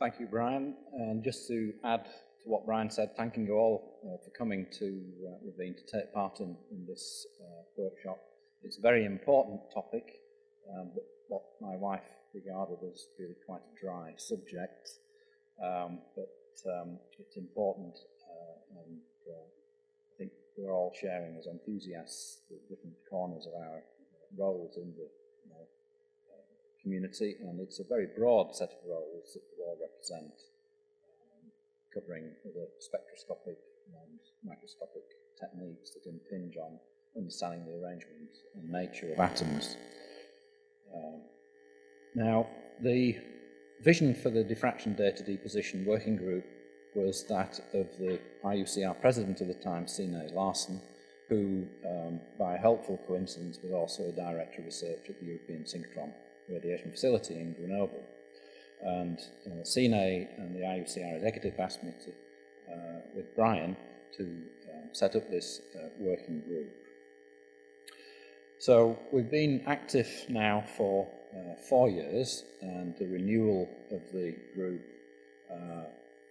Thank you, Brian. And just to add to what Brian said, thanking you all uh, for coming to uh, Rovinj to take part in, in this uh, workshop. It's a very important topic, um, but what my wife regarded as really quite a dry subject. Um, but um, it's important, uh, and uh, I think we're all sharing as enthusiasts the different corners of our roles in the community, and it's a very broad set of roles that we all represent, um, covering the spectroscopic and microscopic techniques that impinge on understanding the arrangement and nature of atoms. Um, now, the vision for the diffraction data deposition working group was that of the IUCR president of the time, Sine Larsen, who, um, by a helpful coincidence, was also a director of research at the European Synchrotron radiation facility in Grenoble. And uh, Sine and the IUCR executive asked me to, uh, with Brian, to um, set up this uh, working group. So we've been active now for uh, four years, and the renewal of the group uh,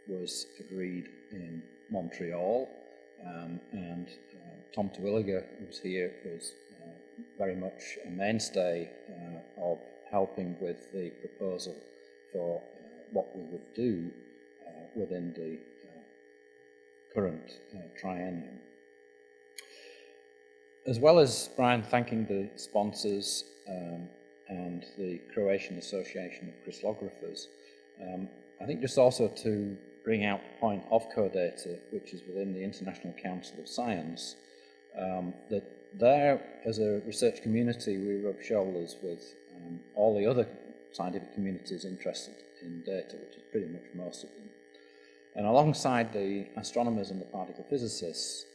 was agreed in Montreal. Um, and uh, Tom Terwilliger, who's here, was very much a mainstay of helping with the proposal for uh, what we would do uh, within the uh, current triennium. As well as Brian thanking the sponsors um, and the Croatian Association of Crystallographers, um, I think just also to bring out the point of CODATA, which is within the International Council of Science, um, that there, as a research community, we rub shoulders with um, all the other scientific communities interested in data, which is pretty much most of them. And alongside the astronomers and the particle physicists,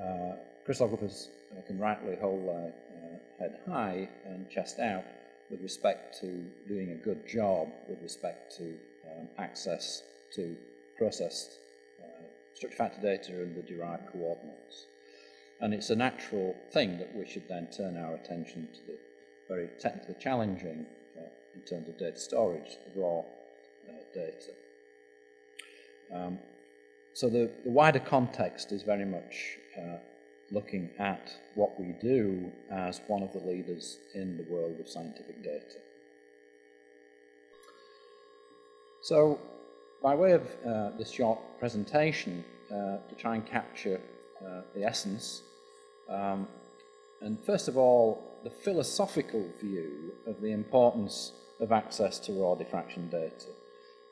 uh, crystallographers uh, can rightly hold their uh, head high and chest out with respect to doing a good job with respect to um, access to processed uh, structure factor data and the derived coordinates. And it's a natural thing that we should then turn our attention to the very technically challenging uh, in terms of data storage, raw uh, data. Um, so the, the, wider context is very much uh, looking at what we do as one of the leaders in the world of scientific data. So, by way of uh, this short presentation, uh, to try and capture uh, the essence, um, and first of all, the philosophical view of the importance of access to raw diffraction data,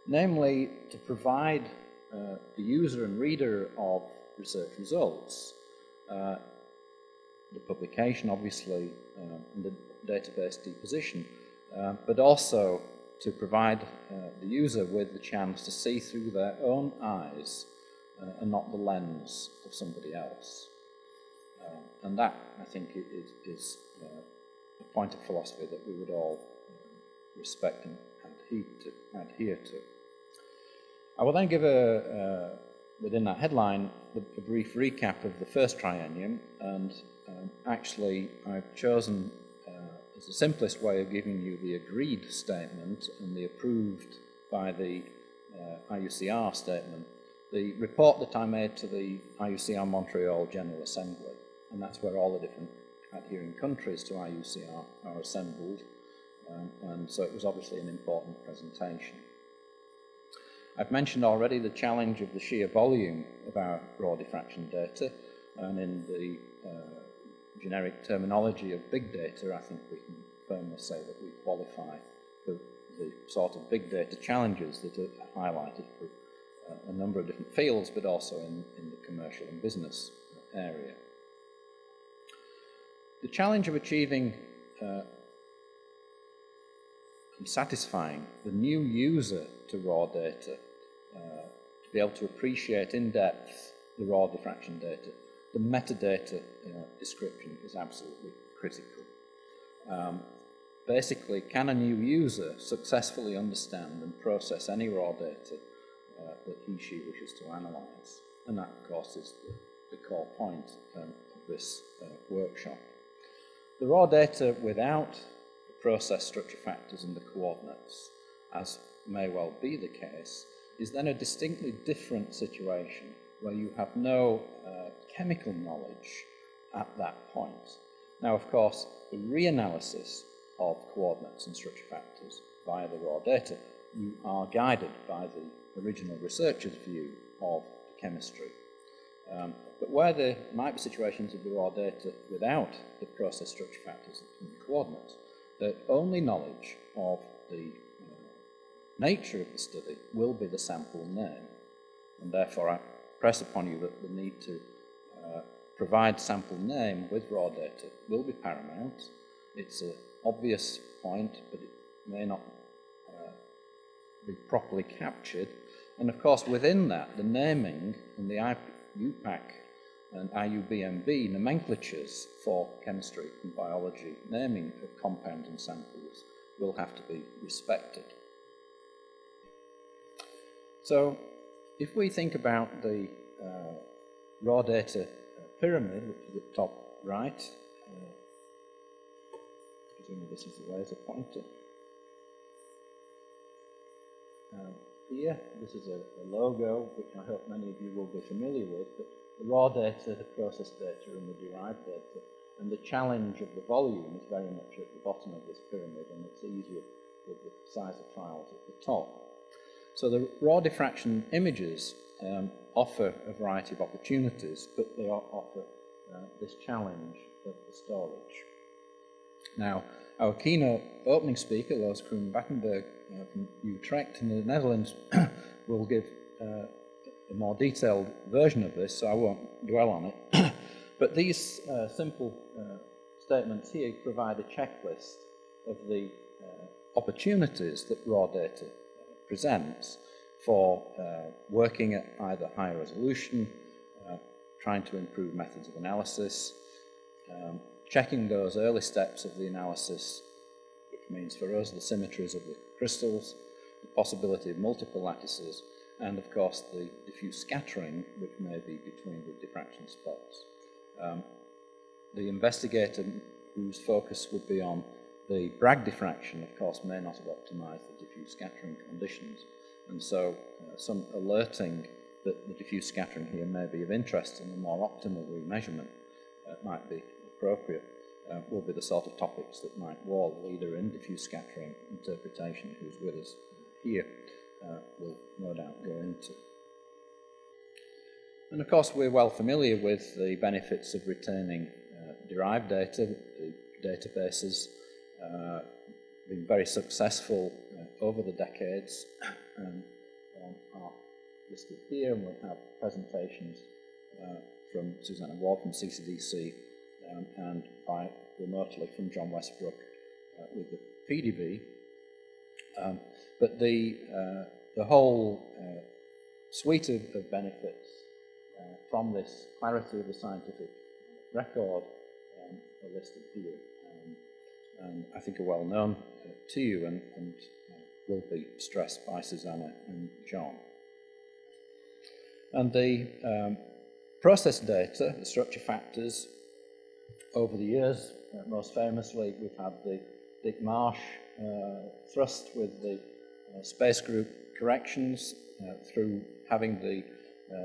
namely to provide uh, the user and reader of research results, uh, the publication obviously, uh, and the database deposition, uh, but also to provide uh, the user with the chance to see through their own eyes uh, and not the lens of somebody else. And that, I think, is, is a point of philosophy that we would all um, respect and adhere to, adhere to. I will then give a, uh, within that headline, a brief recap of the first triennium, and um, actually I've chosen uh, as the simplest way of giving you the agreed statement and the approved by the uh, IUCR statement, the report that I made to the IUCR Montreal General Assembly, and that's where all the different adhering countries to IUCR are assembled, um, and so it was obviously an important presentation. I've mentioned already the challenge of the sheer volume of our raw diffraction data, and in the uh, generic terminology of big data, I think we can firmly say that we qualify for the sort of big data challenges that are highlighted for uh, a number of different fields, but also in, in the commercial and business area. The challenge of achieving uh, and satisfying the new user to raw data uh, to be able to appreciate in depth the raw diffraction data, the metadata uh, description is absolutely critical. Um, basically, can a new user successfully understand and process any raw data uh, that he, she wishes to analyze? And that, of course, is the, the core point um, of this uh, workshop. The raw data without the process structure factors and the coordinates as may well be the case, is then a distinctly different situation where you have no uh, chemical knowledge at that point. Now, of course, the reanalysis of coordinates and structure factors via the raw data, you are guided by the original researcher's view of the chemistry. Um, but where there might be situations of the raw data without the process structure factors and coordinates, the only knowledge of the uh, nature of the study will be the sample name. And therefore, I press upon you that the need to uh, provide sample name with raw data will be paramount. It's an obvious point, but it may not uh, be properly captured. And of course, within that, the naming and the IUPAC and IUBMB nomenclatures for chemistry and biology naming of compounds and samples will have to be respected. So, if we think about the uh, raw data pyramid, which is at top right. Uh, presumably this is the laser pointer. Um, here, this is a, a, logo, which I hope many of you will be familiar with, but the raw data, the process data, and the derived data. And the challenge of the volume is very much at the bottom of this pyramid, and it's easier with the size of files at the top. So the raw diffraction images um, offer a variety of opportunities, but they offer uh, this challenge of the storage. Now, our keynote opening speaker, Loes Kroon-Batenburg uh, from Utrecht in the Netherlands, will give uh, a more detailed version of this, so I won't dwell on it. but these uh, simple uh, statements here provide a checklist of the uh, opportunities that raw data presents for uh, working at either higher resolution, trying to improve methods of analysis, um, checking those early steps of the analysis, which means for us the symmetries of the crystals, the possibility of multiple lattices, and of course the diffuse scattering which may be between the diffraction spots. Um, the investigator whose focus would be on the Bragg diffraction, of course, may not have optimized the diffuse scattering conditions. And so uh, some alerting that the diffuse scattering here may be of interest and a more optimal remeasurement uh, might be appropriate uh, will be the sort of topics that Mike Wall, leader in diffuse scattering interpretation, who's with us here, uh, will no doubt go into. And of course, we're well familiar with the benefits of returning uh, derived data, the databases, uh, been very successful uh, over the decades and um, are listed here, and we'll have presentations uh, from Suzanna Ward from CCDC um, and by remotely from John Westbrook uh, with the PDB. Um, but the, uh, the whole uh, suite of, of benefits uh, from this clarity of the scientific record um, are listed here. Um, and I think are well known uh, to you and, and will be stressed by Suzanna and John. And the um, process data, the structure factors, over the years, uh, most famously, we've had the Dick Marsh uh, thrust with the uh, space group corrections through having the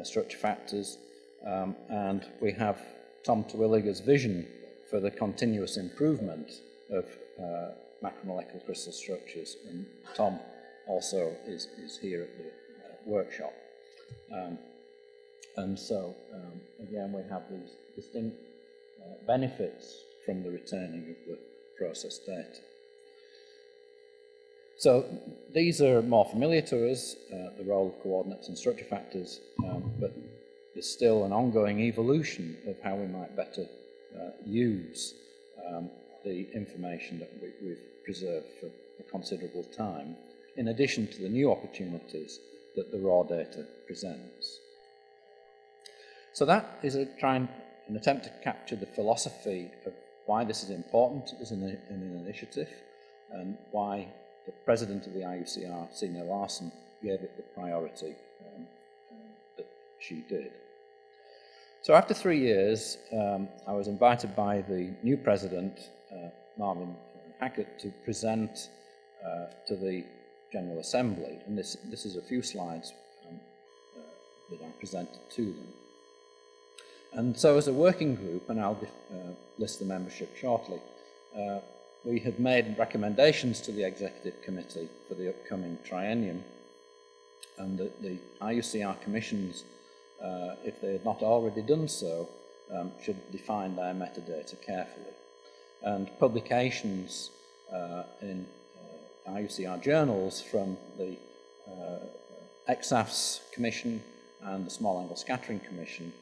structure factors, um, and we have Tom Terwilliger's vision for the continuous improvement of uh, macromolecular crystal structures, and Tom also is, is here at the uh, workshop. Um, and so, um, again, we have these distinct benefits from the returning of the process data. So these are more familiar to us, uh, the role of coordinates and structure factors, um, but there's still an ongoing evolution of how we might better uh, use um, the information that we, have preserved for a considerable time, in addition to the new opportunities that the raw data presents. So that is a try and an attempt to capture the philosophy of why this is important as an, an initiative and why the president of the IUCR, Sine Larsen, gave it the priority um, that she did. So after three years, um, I was invited by the new president, uh, Marvin Hackert, to present uh, to the General Assembly, and this, this is a few slides um, uh, that I presented to them. And so as a working group, and I'll uh, list the membership shortly, uh, we have made recommendations to the Executive Committee for the upcoming triennium, and the, the IUCR commissions, uh, if they had not already done so, um, should define their metadata carefully. And publications uh, in uh, IUCR journals from the uh, Commission and the Small Angle Scattering Commission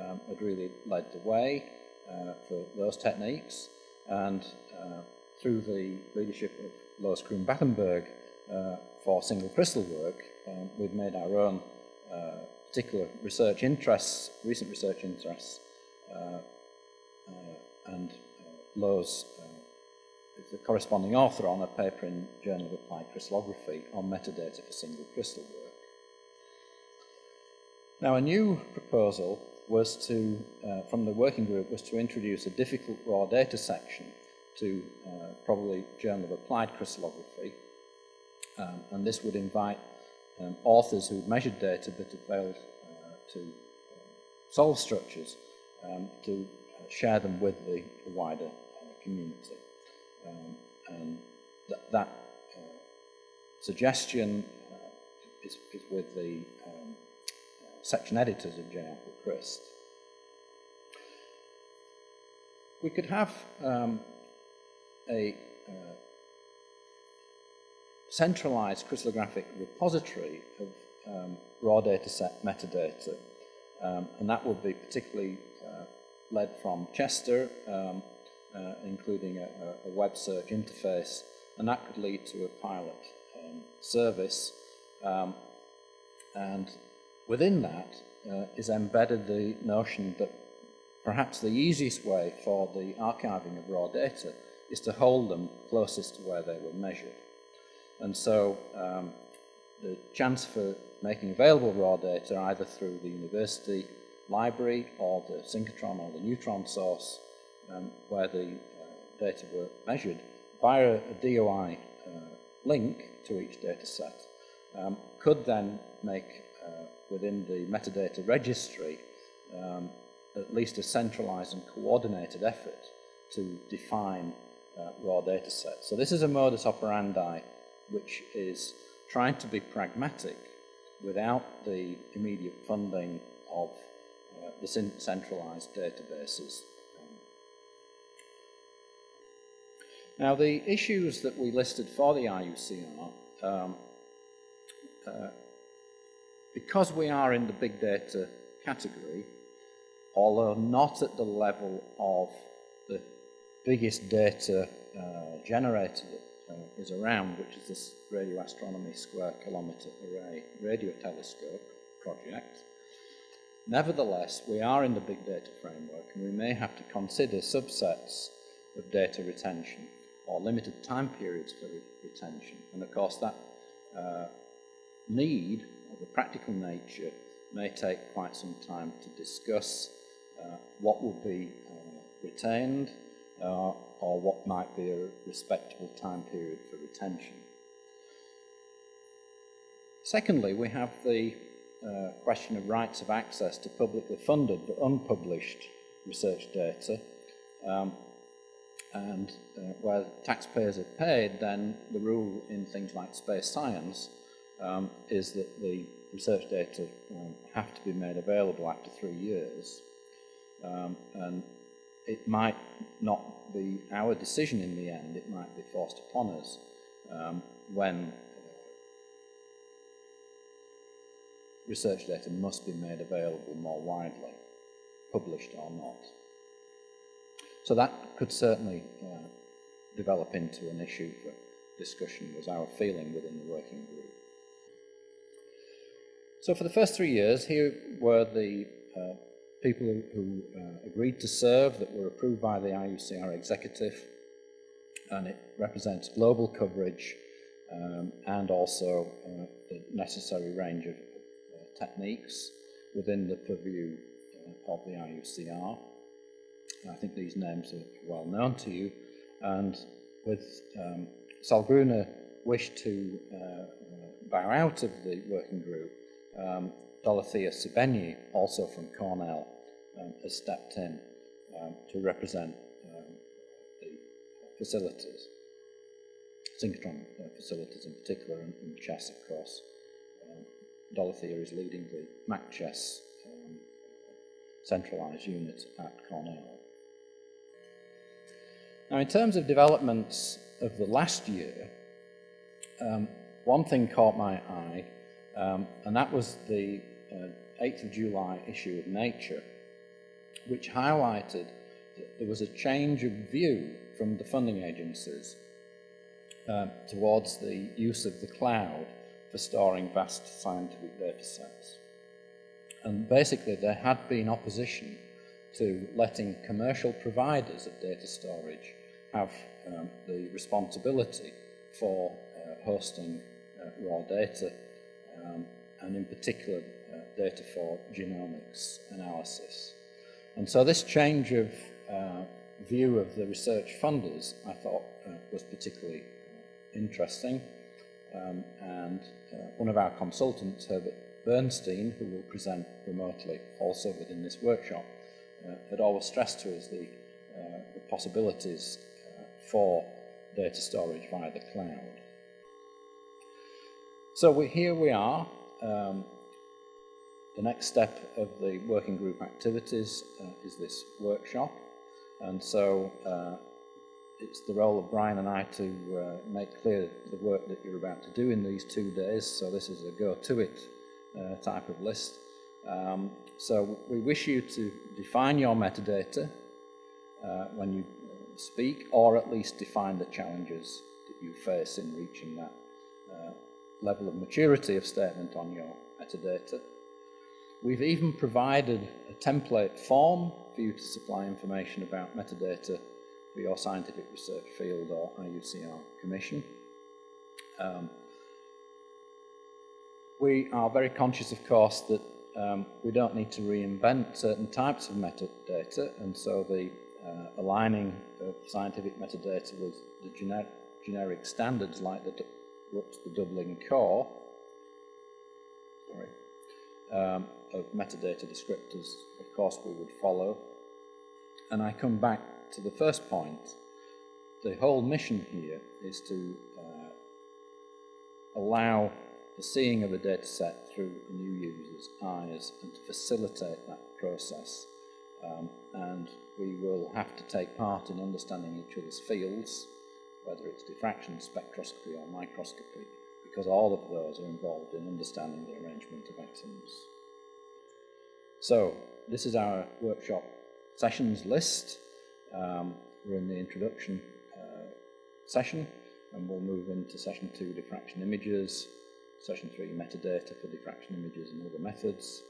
um, had really led the way uh, for those techniques. And uh, through the leadership of Loes Kroon-Batenburg uh, for single crystal work, um, we've made our own uh, particular research interests, recent research interests, uh, uh, and Loes is the corresponding author on a paper in Journal of Applied Crystallography on metadata for single crystal work. Now, a new proposal was to, uh, from the working group, was to introduce a difficult raw data section to uh, probably Journal of Applied Crystallography. Um, and this would invite um, authors who'd measured data but had failed uh, to uh, solve structures um, to uh, share them with the, the wider uh, community. Um, and th that suggestion is, is, with the um, section editors of J-APPL-CRYST. We could have um, a uh, centralized crystallographic repository of um, raw data set metadata, um, and that would be particularly uh, led from Chester, um, uh, including a, a, web search interface, and that could lead to a pilot um, service. Um, and within that uh, is embedded the notion that perhaps the easiest way for the archiving of raw data is to hold them closest to where they were measured. And so um, the chance for making available raw data either through the university library or the synchrotron or the neutron source um, where the uh, data were measured via a DOI uh, link to each data set um, could then make within the metadata registry um, at least a centralized and coordinated effort to define uh, raw data sets. So this is a modus operandi which is trying to be pragmatic without the immediate funding of uh, the centralized databases. Now, the issues that we listed for the IUCR, um, uh, because we are in the big data category, although not at the level of the biggest data uh, generator that uh, is around, which is this Radio Astronomy Square Kilometre Array Radio Telescope project. Nevertheless, we are in the big data framework and we may have to consider subsets of data retention or limited time periods for re retention. And of course, that uh, need of a practical nature may take quite some time to discuss uh, what will be uh, retained uh, or what might be a respectable time period for retention. Secondly, we have the uh, question of rights of access to publicly funded but unpublished research data. Um, and uh, where taxpayers have paid, then the rule in things like space science um, is that the research data um, have to be made available after three years. Um, and it might not be our decision in the end, it might be forced upon us um, when research data must be made available more widely, published or not. So that could certainly uh, develop into an issue for discussion, was our feeling within the working group. So for the first three years, here were the uh, people who, uh, agreed to serve that were approved by the IUCR executive, and it represents global coverage um, and also uh, the necessary range of uh, techniques within the purview uh, of the IUCR. I think these names are well known to you. And with um, Sol Gruner wish to uh, bow out of the working group, um, Doletha Szebenyi, also from Cornell, um, has stepped in um, to represent um, the facilities, synchrotron uh, facilities in particular, and, and CHESS, of course. Um, Doletha is leading the MacChess um, centralized unit at Cornell. Now, in terms of developments of the last year, um, one thing caught my eye, um, and that was the uh, 8th of July issue of Nature, which highlighted that there was a change of view from the funding agencies uh, towards the use of the cloud for storing vast scientific data sets. And basically, there had been opposition to letting commercial providers of data storage have um, the responsibility for uh, hosting uh, raw data, um, and in particular, uh, data for genomics analysis. And so this change of uh, view of the research funders, I thought, uh, was particularly interesting. Um, and uh, one of our consultants, Herbert Bernstein, who will present remotely also within this workshop, uh, had always stressed to us the, uh, the possibilities uh, for data storage via the cloud. So we, here we are. Um, the next step of the working group activities uh, is this workshop. And so uh, it's the role of Brian and I to uh, make clear the work that you're about to do in these two days. So this is a go to it uh, type of list. Um, so we wish you to define your metadata uh, when you speak, or at least define the challenges that you face in reaching that uh, level of maturity of statement on your metadata. We've even provided a template form for you to supply information about metadata for your scientific research field or IUCR commission. Um, we are very conscious, of course, that um, we don't need to reinvent certain types of metadata, and so the uh, aligning of scientific metadata with the gener generic standards like the, whoops, the Dublin Core sorry, um, of metadata descriptors, of course, we would follow. And I come back to the first point. The whole mission here is to uh, allow the seeing of a data set through a new user's eyes and to facilitate that process. Um, and we will have to take part in understanding each other's fields, whether it's diffraction, spectroscopy, or microscopy, because all of those are involved in understanding the arrangement of atoms. So, this is our workshop sessions list. Um, we're in the introduction uh, session, and we'll move into session two, diffraction images, Session 3, metadata for diffraction images and other methods.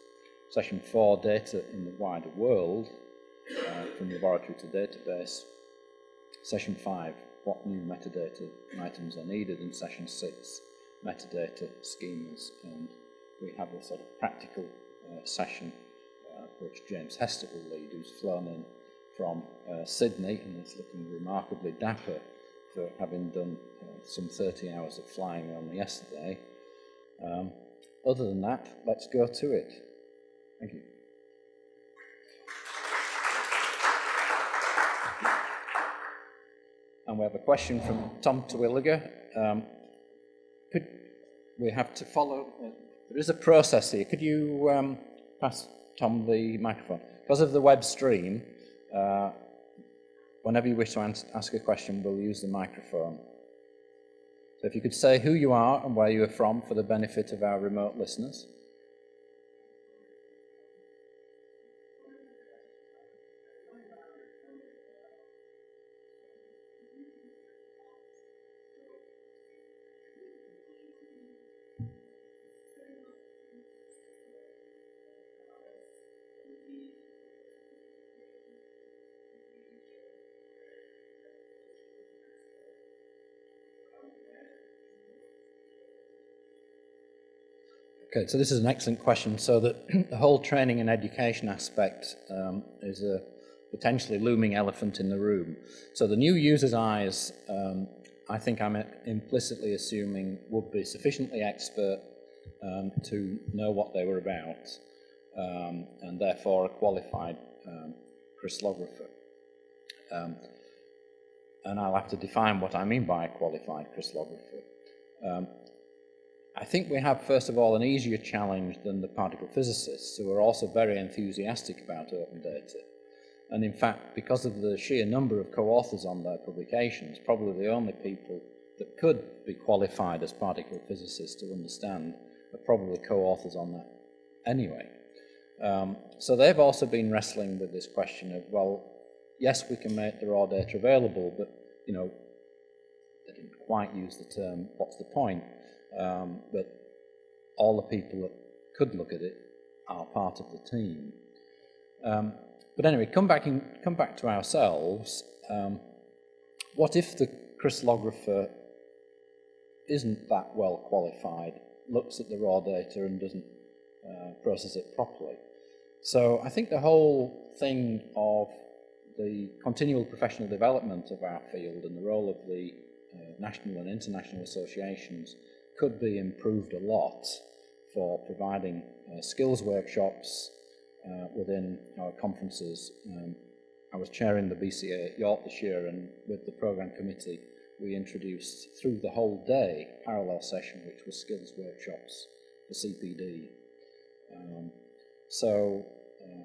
Session 4, data in the wider world, uh, from laboratory to database. Session 5, what new metadata items are needed. in Session 6, metadata schemas. And we have a sort of practical uh, session uh, which James Hester will lead, who's flown in from uh, Sydney and is looking remarkably dapper for having done uh, some 30 hours of flying only yesterday. Um, other than that, let's go to it. Thank you. And we have a question from Tom Terwilliger. Um, could we have to follow? Uh, there is a process here. Could you um, pass Tom the microphone? Because of the web stream, uh, whenever you wish to ask a question, we'll use the microphone. So if you could say who you are and where you are from for the benefit of our remote listeners. Okay, so this is an excellent question. So the, the whole training and education aspect um, is a potentially looming elephant in the room. So the new user's eyes um, I think I'm implicitly assuming would be sufficiently expert um, to know what they were about um, and therefore a qualified um, crystallographer. Um, and I'll have to define what I mean by a qualified crystallographer. I think we have, first of all, an easier challenge than the particle physicists, who are also very enthusiastic about open data. And in fact, because of the sheer number of co-authors on their publications, probably the only people that could be qualified as particle physicists to understand are probably co-authors on that anyway. Um, so they've also been wrestling with this question of, well, yes, we can make the raw data available, but, you know, they didn't quite use the term, what's the point? Um, but all the people that could look at it are part of the team. Um, but anyway, come back, in, come back to ourselves. Um, what if the crystallographer isn't that well qualified, looks at the raw data and doesn't uh, process it properly? So I think the whole thing of the continual professional development of our field and the role of the uh, national and international associations could be improved a lot for providing uh, skills workshops uh, within our conferences. Um, I was chairing the BCA at York this year and with the programme committee we introduced through the whole day parallel session which was skills workshops for CPD. Um, so uh,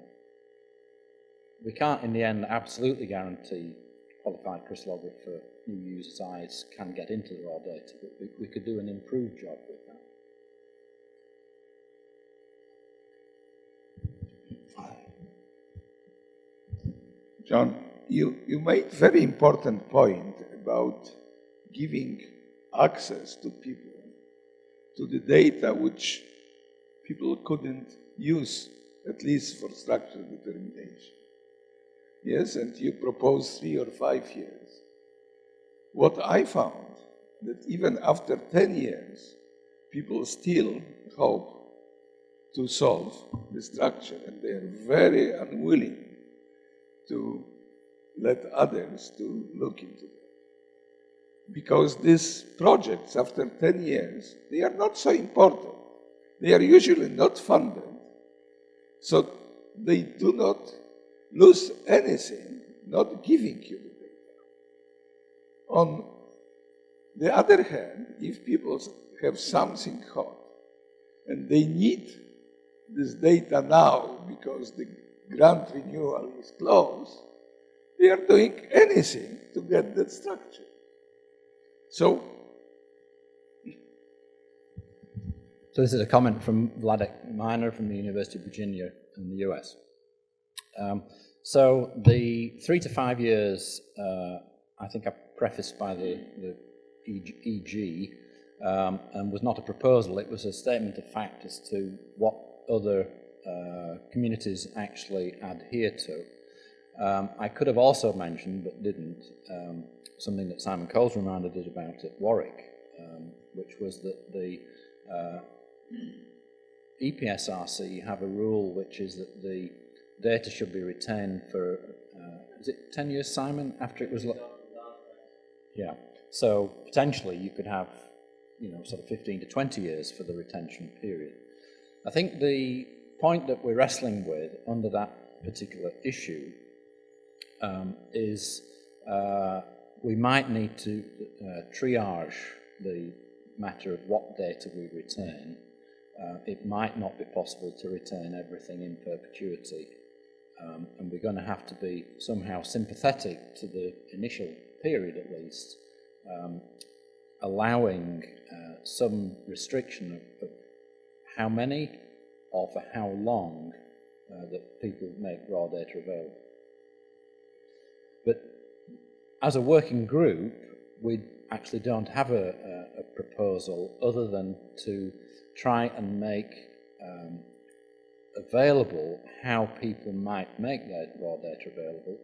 we can't, in the end, absolutely guarantee qualified crystallographer new users' eyes can get into the raw data, but we, we could do an improved job with that. John, you, you made a very important point about giving access to people to the data which people couldn't use at least for structural determination. Yes, and you propose three or five years. What I found that even after 10 years, people still hope to solve the structure, and they are very unwilling to let others to look into it. Because these projects, after 10 years, they are not so important. They are usually not funded so they do not lose anything not giving you the data. On the other hand, if people have something hot and they need this data now because the grant renewal is close, they are doing anything to get that structure. So So this is a comment from Wladek Minor from the University of Virginia in the US. Um, so the three to five years, uh, I think I prefaced by the, the EG, um, and was not a proposal, it was a statement of fact as to what other uh, communities actually adhere to. Um, I could have also mentioned, but didn't, um, something that Simon Coles reminded us about at Warwick, um, which was that the uh, EPSRC have a rule which is that the data should be retained for, uh, is it 10 years, Simon, after it was... Yeah, so potentially you could have, you know, sort of 15 to 20 years for the retention period. I think the point that we're wrestling with under that particular issue um, is uh, we might need to uh, triage the matter of what data we retain uh, it might not be possible to retain everything in perpetuity. Um, and we're going to have to be somehow sympathetic to the initial period at least, um, allowing uh, some restriction of, of, how many or for how long uh, that people make raw data available. But as a working group, we actually don't have a, a, a proposal other than to try and make um, available how people might make that raw data available,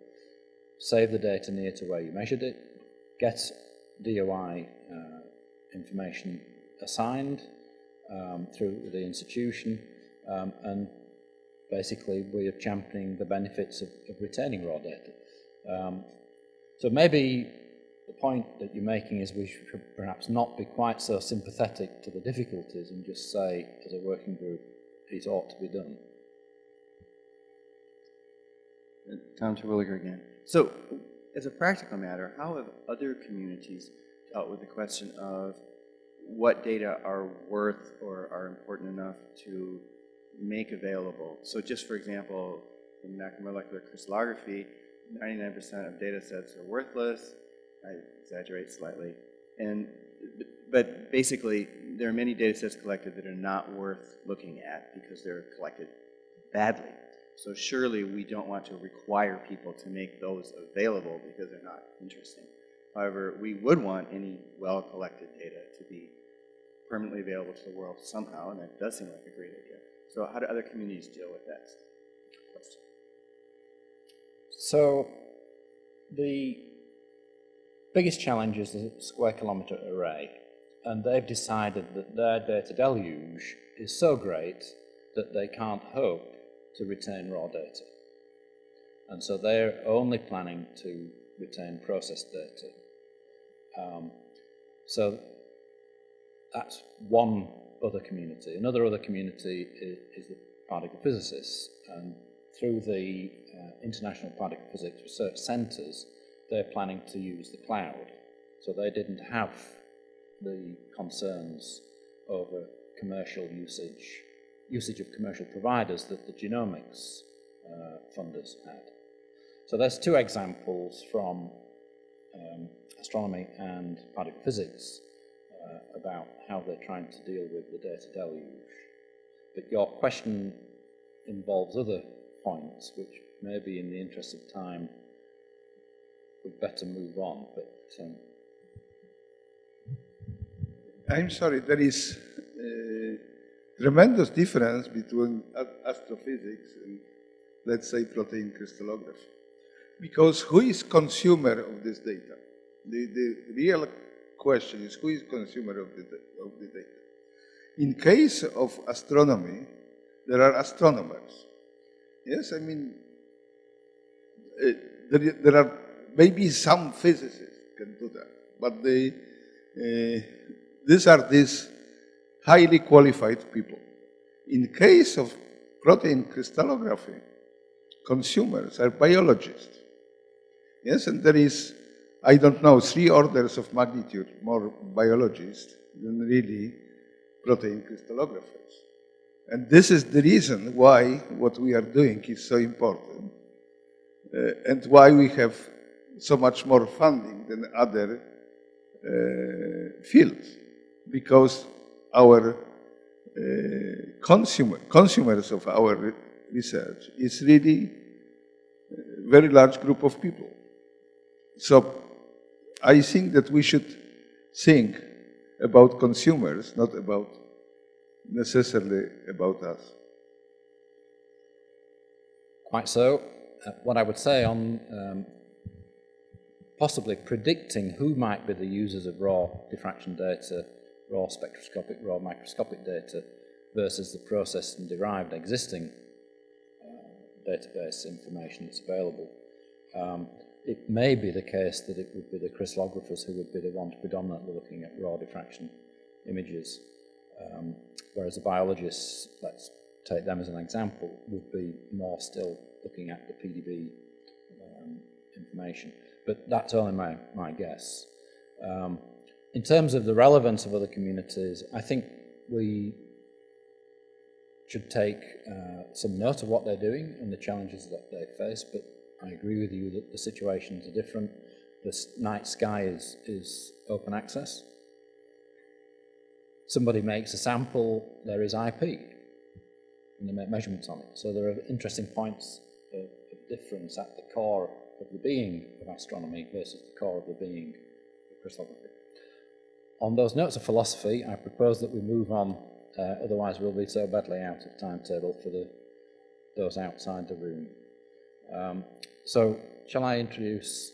save the data near to where you measured it, get DOI uh, information assigned um, through the institution, um, and basically we are championing the benefits of, of retaining raw data. Um, so maybe the point that you're making is we should perhaps not be quite so sympathetic to the difficulties and just say, as a working group, it ought to be done. Tom Terwilliger again. So, as a practical matter, how have other communities dealt with the question of what data are worth or are important enough to make available? So just for example, in macromolecular crystallography, 99% of data sets are worthless. I exaggerate slightly. And, but basically, there are many data sets collected that are not worth looking at because they're collected badly. So surely we don't want to require people to make those available because they're not interesting. However, we would want any well-collected data to be permanently available to the world somehow, and that does seem like a great idea. So how do other communities deal with that question? So the biggest challenge is the square kilometre array, and they've decided that their data deluge is so great that they can't hope to retain raw data. And so they're only planning to retain processed data. Um, so that's one other community. Another other community is, is the particle physicists. And through the uh, International Particle Physics Research Centres, they're planning to use the cloud. So they didn't have the concerns over commercial usage usage of commercial providers that the genomics uh, funders had. So there's two examples from um, astronomy and particle physics uh, about how they're trying to deal with the data deluge. But your question involves other points, which maybe in the interest of time we'd better move on. But um, I'm sorry, there is uh, tremendous difference between astrophysics and, let's say, protein crystallography. Because who is consumer of this data? The, the real question is who is consumer of the, of the data? In case of astronomy, there are astronomers. Yes, I mean, uh, there, there, are maybe some physicists can do that, but they, uh, these are these highly qualified people. In case of protein crystallography, consumers are biologists. Yes, and there is, I don't know, three orders of magnitude more biologists than really protein crystallographers. And this is the reason why what we are doing is so important uh, and why we have so much more funding than other uh, fields. Because our uh, consumer, consumers of our research is really a very large group of people. So I think that we should think about consumers, not about necessarily about us. Quite so. Uh, what I would say on um, possibly predicting who might be the users of raw diffraction data raw spectroscopic, raw microscopic data versus the processed and derived existing uh, database information that's available. Um, it may be the case that it would be the crystallographers who would be the ones predominantly looking at raw diffraction images, um, whereas the biologists, let's take them as an example, would be more still looking at the PDB um, information. But that's only my, my guess. Um, in terms of the relevance of other communities, I think we should take uh, some note of what they're doing and the challenges that they face, but I agree with you that the situations are different. The night sky is, is open access. Somebody makes a sample, there is IP, and they make measurements on it. So there are interesting points of, of difference at the core of the being of astronomy versus the core of the being of crystallography. On those notes of philosophy, I propose that we move on, uh, otherwise we'll be so badly out of timetable for the, those outside the room. Um, so, shall I introduce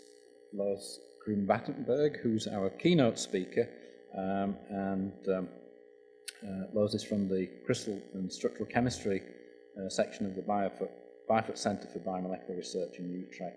Loes Kroon-Batenburg, who's our keynote speaker, um, and um, uh, Loes is from the Crystal and Structural Chemistry uh, section of the Bijvoet Centre for Biomolecular Research in Utrecht.